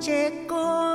trẻ con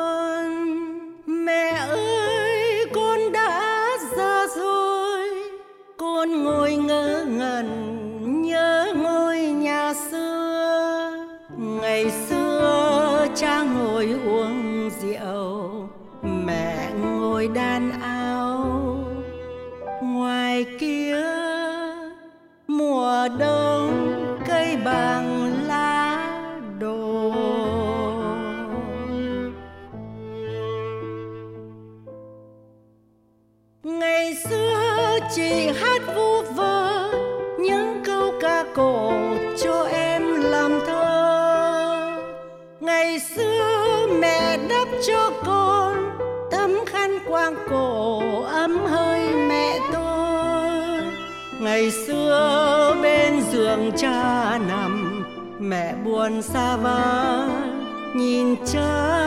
ngày xưa bên giường cha nằm, mẹ buồn xa vắng nhìn cha,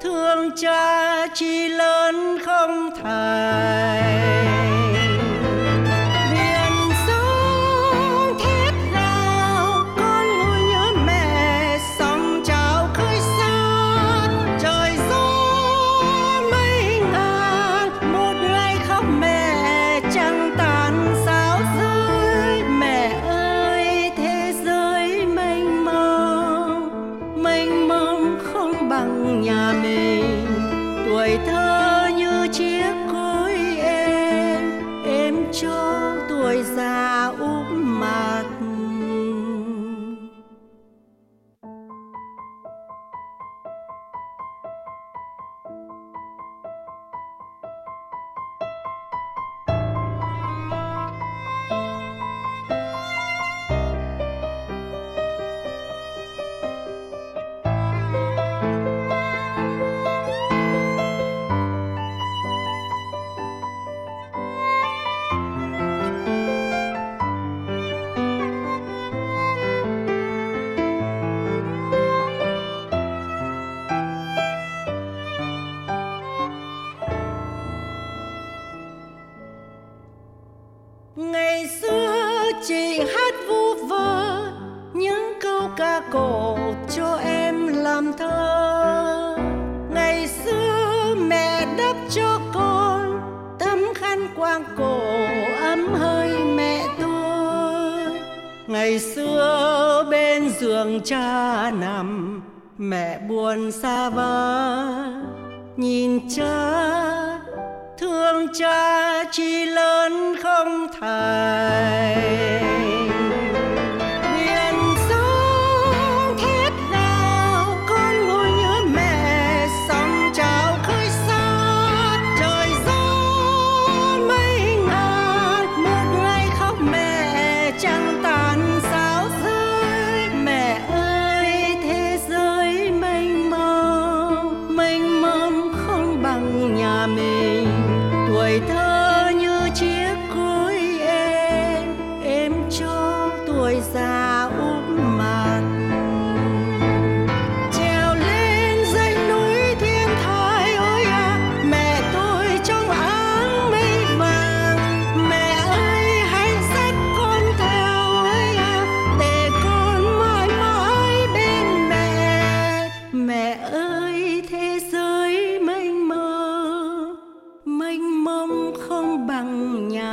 thương cha chi lớn không thay. quang cổ ấm hơi mẹ tôi. Ngày xưa bên giường cha nằm, mẹ buồn xa vã nhìn cha, thương cha chi lớn không thầy.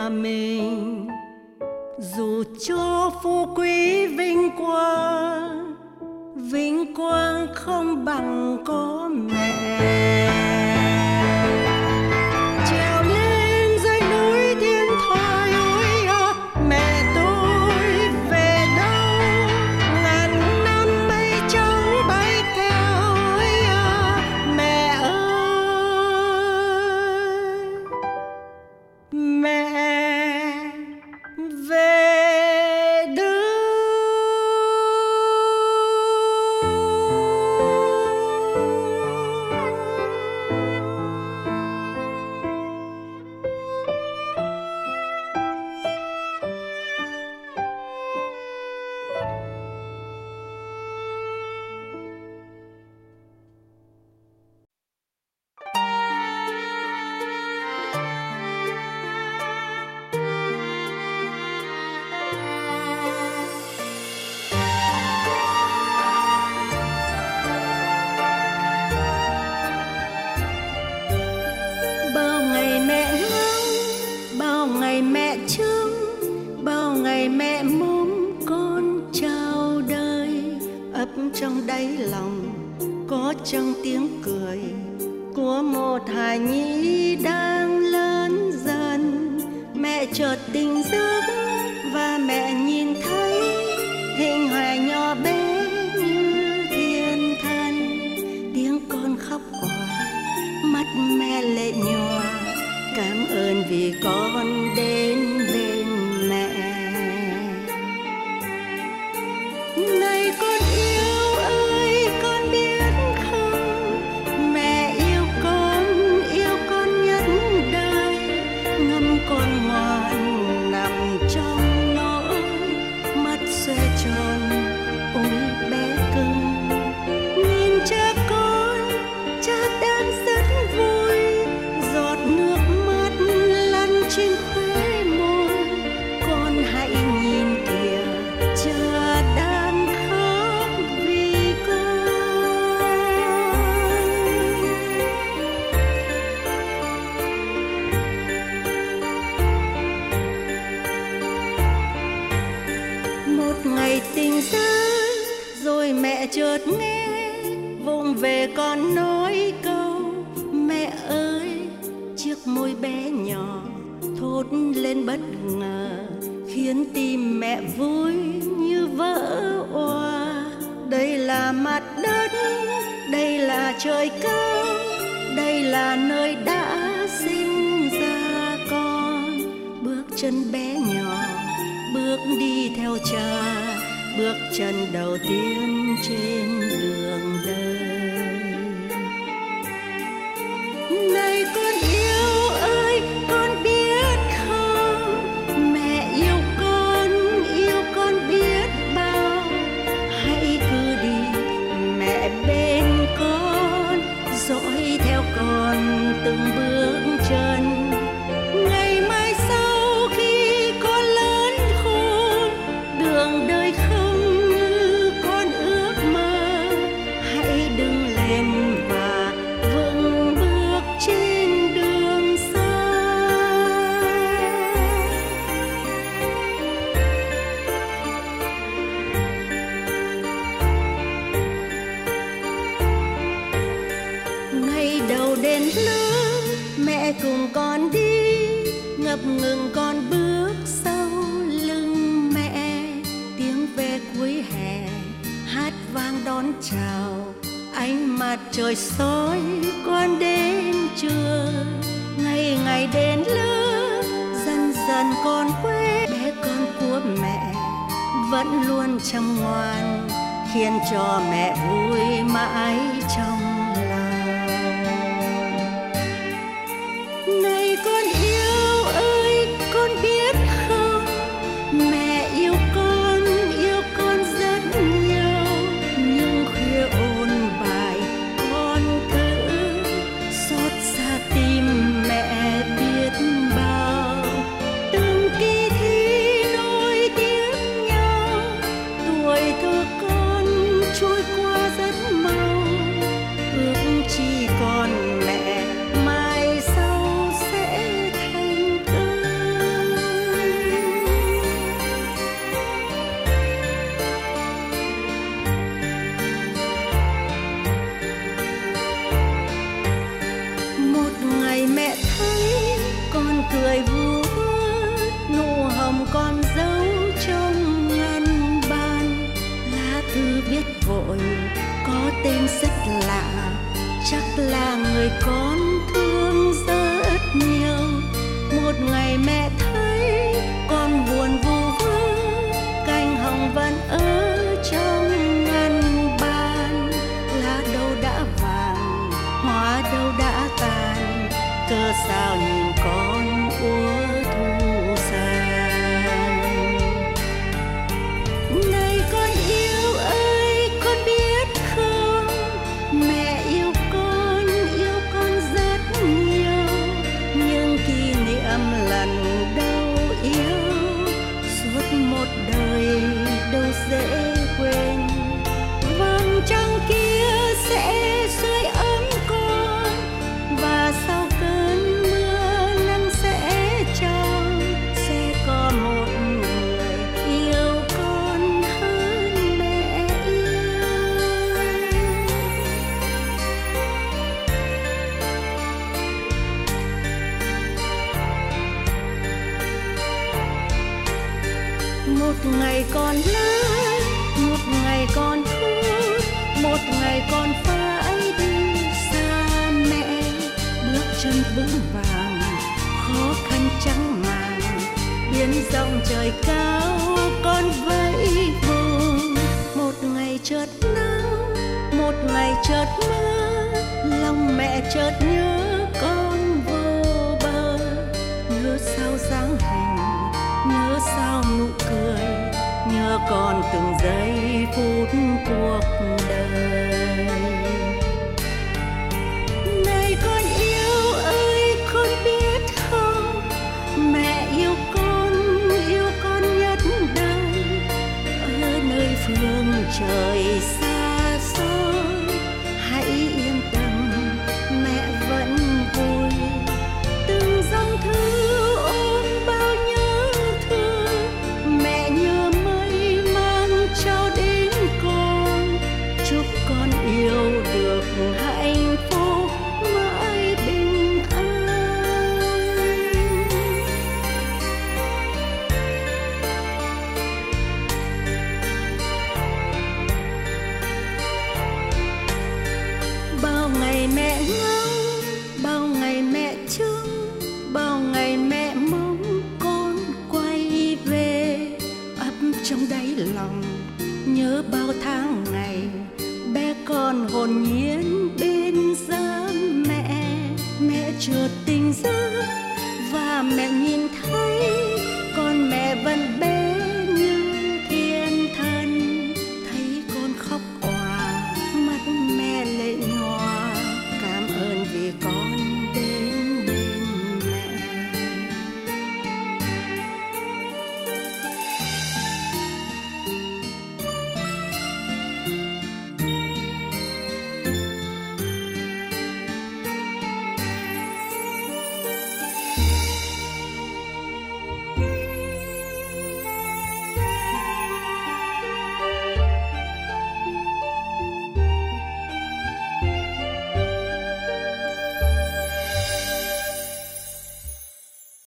mình. Dù cho phú quý vinh quang vinh quang không bằng có mẹ. Trong tiếng cười của một hài nhi đang lớn dần. Mẹ chợt tỉnh giấc và mẹ nhìn thấy hình hài nhỏ bé như thiên thần. Tiếng con khóc òa mắt mẹ lệ nhòa, cảm ơn vì con ngày tình xa rồi mẹ chợt nghe, vụng về con nói câu, mẹ ơi, chiếc môi bé nhỏ thốt lên bất ngờ, khiến tim mẹ vui như vỡ òa. Đây là mặt đất, đây là trời cao, đây là nơi đã sinh ra con. Bước chân bé nhỏ bước đi theo cha, bước chân đầu tiên trên đường đời. Này con yêu ơi, con biết không? Mẹ yêu con yêu con biết bao. Hãy cứ đi, mẹ bên con, dõi theo con từng bước. Đầu mẹ cùng con đi, ngập ngừng con bước sau lưng mẹ. Tiếng ve cuối hè, hát vang đón chào, ánh mặt trời soi con đến trường ngày ngày đến lớp dần dần con quên bé con của mẹ vẫn luôn chăm ngoan, khiến cho mẹ vui mãi trong ngày còn lớn một ngày còn khôn một ngày còn phải đi xa mẹ. Bước chân vững vàng, khó khăn trắng màng biển rộng trời cao con vẫy vùng một ngày chợt nắng một ngày chợt mưa lòng mẹ chợt nhớ còn từng giây phút cuộc đời.